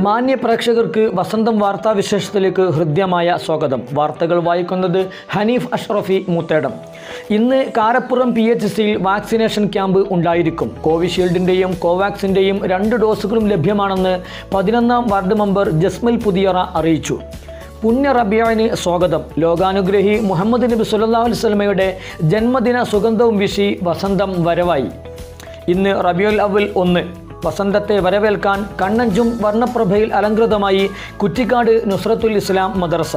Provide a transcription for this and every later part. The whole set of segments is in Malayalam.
മാന്യ പ്രേക്ഷകർക്ക് വസന്തം വാർത്താ വിശേഷത്തിലേക്ക് ഹൃദ്യമായ സ്വാഗതം. വാർത്തകൾ വായിക്കുന്നത് ഹനീഫ് അഷ്റഫി മൂത്തേടം. ഇന്ന് കാരപ്പുറം പി എച്ച് സിയിൽ വാക്സിനേഷൻ ക്യാമ്പ് ഉണ്ടായിരിക്കും. കോവിഷീൽഡിന്റെയും കോവാക്സിന്റെയും രണ്ട് ഡോസുകളും ലഭ്യമാണെന്ന് പതിനൊന്നാം വാർഡ് മെമ്പർ ജസ്മൽ പുതിയറ അറിയിച്ചു. പുണ്യ റബിയാന് സ്വാഗതം. ലോകാനുഗ്രഹി മുഹമ്മദ് നബി സുല്ലാ വസ്ലമയുടെ ജന്മദിന സുഗന്ധവും വിശി വസന്തം വരവായി. ഇന്ന് റബിയുൽ അവൽ ഒന്ന്. വസന്തത്തെ വരവേൽക്കാൻ കണ്ണഞ്ചും വർണപ്രഭയിൽ അലങ്കൃതമായി കുറ്റിക്കാട് നുസ്രത്തുൽ ഇസ്ലാം മദർസ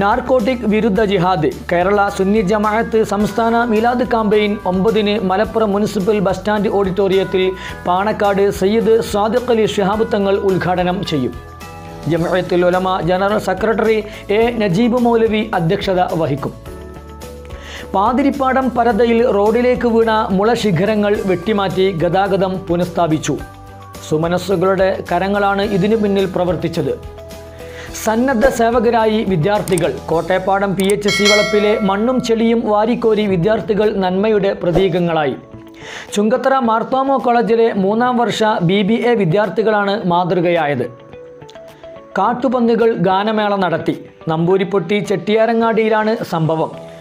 നാർക്കോട്ടിക് വിരുദ്ധ ജിഹാദ് കേരള സുന്നി ജമാഅത്ത് സംസ്ഥാന മിലാദ് കാമ്പയിൻ ഒമ്പതിന് മലപ്പുറം മുനിസിപ്പൽ ബസ് സ്റ്റാൻഡ് ഓഡിറ്റോറിയത്തിൽ പാണക്കാട് സയ്യിദ് സാദിഖ് അലി ഷിഹാബ് തങ്ങൾ ഉദ്ഘാടനം ചെയ്യും. Jamiathul Ulama general secretary A Najeeb Moulavi അധ്യക്ഷത വഹിക്കും. പാതിരിപ്പാടം പരതയിൽ റോഡിലേക്ക് വീണ മുളശിഖരങ്ങൾ വെട്ടിമാറ്റി ഗതാഗതം പുനഃസ്ഥാപിച്ചു. സുമനസ്സുകളുടെ കരങ്ങളാണ് ഇതിനു പിന്നിൽ പ്രവർത്തിച്ചത്. സന്നദ്ധ സേവകരായി വിദ്യാർത്ഥികൾ. കോട്ടയപ്പാടം പി എച്ച് സി വളപ്പിലെ മണ്ണും ചെളിയും വാരിക്കോരി വിദ്യാർത്ഥികൾ നന്മയുടെ പ്രതീകങ്ങളായി. ചുങ്കത്തറ മാർത്തോമോ കോളേജിലെ മൂന്നാം വർഷ ബി ബി എ വിദ്യാർത്ഥികളാണ് മാതൃകയായത്. കാട്ടുപന്നികൾ ഗാനമേള നടത്തി. നമ്പൂരിപ്പൊട്ടി ചെട്ടിയാരങ്ങാടിയിലാണ് സംഭവം.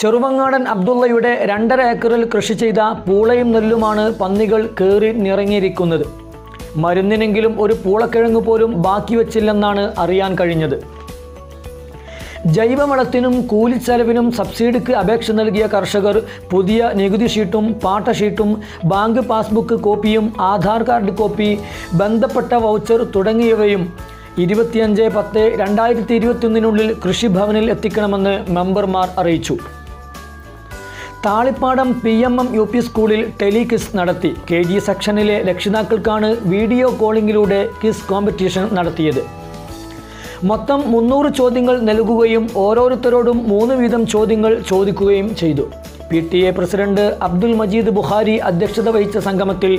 ചെറുവങ്ങാടൻ അബ്ദുള്ളയുടെ രണ്ടര ഏക്കറിൽ കൃഷി ചെയ്ത പൂളയും നെല്ലുമാണ് പന്നികൾ കയറി നിറങ്ങിയിരിക്കുന്നത്. മരുന്നിനെങ്കിലും ഒരു പൂളക്കിഴങ്ങ് പോലും ബാക്കി വച്ചില്ലെന്നാണ് അറിയാൻ കഴിഞ്ഞത്. ജൈവവളത്തിനും കൂലിച്ചെലവിനും സബ്സിഡിക്ക് അപേക്ഷ നൽകിയ കർഷകർ പുതിയ നികുതി ഷീട്ടും പാട്ട ഷീട്ടും ബാങ്ക് പാസ്ബുക്ക് കോപ്പിയും ആധാർ കാർഡ് കോപ്പി ബന്ധപ്പെട്ട വൗച്ചർ തുടങ്ങിയവയും ഇരുപത്തിയഞ്ച് പത്ത് രണ്ടായിരത്തി ഇരുപത്തിയൊന്നിനുള്ളിൽ കൃഷിഭവനിൽ എത്തിക്കണമെന്ന് മെമ്പർമാർ അറിയിച്ചു. Thalippadam P M M U P സ്കൂളിൽ ടെലി കിസ് നടത്തി. കെ ജി സെക്ഷനിലെ രക്ഷിതാക്കൾക്കാണ് വീഡിയോ കോളിംഗിലൂടെ കിസ് കോമ്പറ്റീഷൻ നടത്തിയത്. മൊത്തം മുന്നൂറ് ചോദ്യങ്ങൾ നൽകുകയും ഓരോരുത്തരോടും മൂന്ന് വീതം ചോദ്യങ്ങൾ ചോദിക്കുകയും ചെയ്തു. P T A president Abdul Majeed Buhari അധ്യക്ഷത വഹിച്ച സംഗമത്തിൽ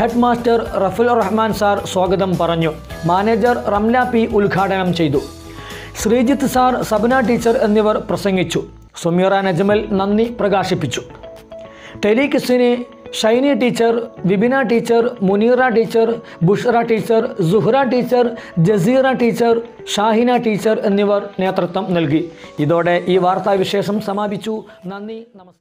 head master Raful Rahman sir സ്വാഗതം പറഞ്ഞു. മാനേജർ റംല പി ഉദ്ഘാടനം ചെയ്തു. ശ്രീജിത്ത് സാർ സബന ടീച്ചർ എന്നിവർ പ്രസംഗിച്ചു. സുമീറ നജ്മൽ നന്ദി പ്രകാശിപ്പിച്ചു. ടെലികിസിന് Shiny teacher Vibina teacher Muneera teacher Bushra teacher Suhra teacher Jaseera teacher Shahina teacher എന്നിവർ നേതൃത്വം നൽകി. ഇതോടെ ഈ വാർത്താവിശേഷം സമാപിച്ചു. നന്ദി നമസ്കാരം